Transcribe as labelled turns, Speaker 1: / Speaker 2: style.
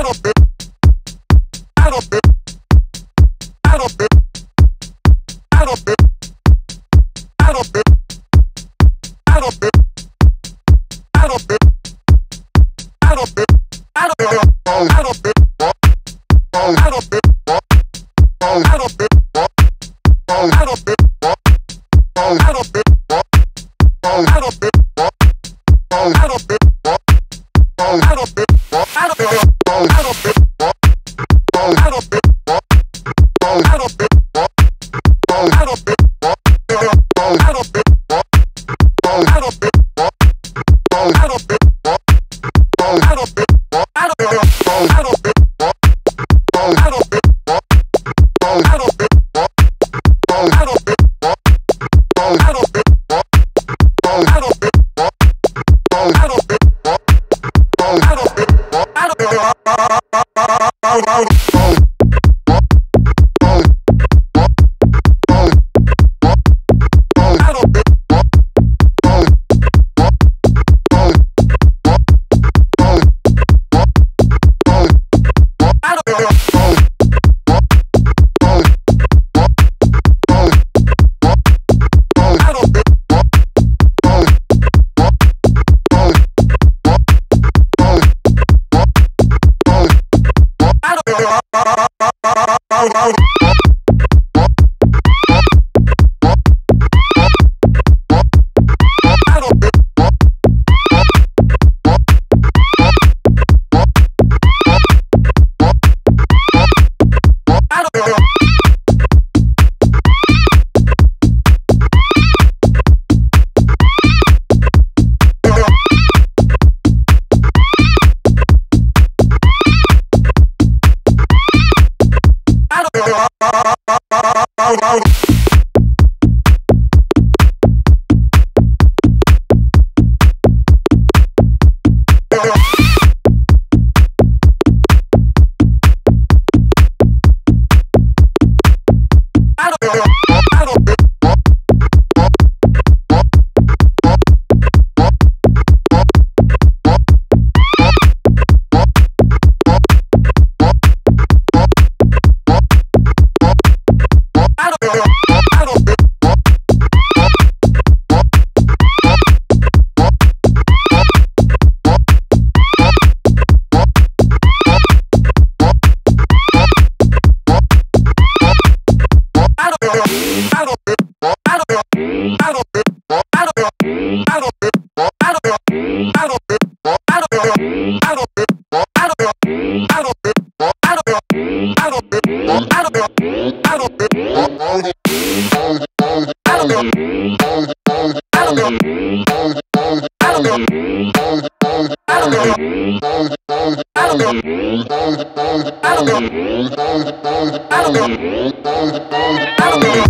Speaker 1: I don't
Speaker 2: oh, out. out.
Speaker 3: I don't know.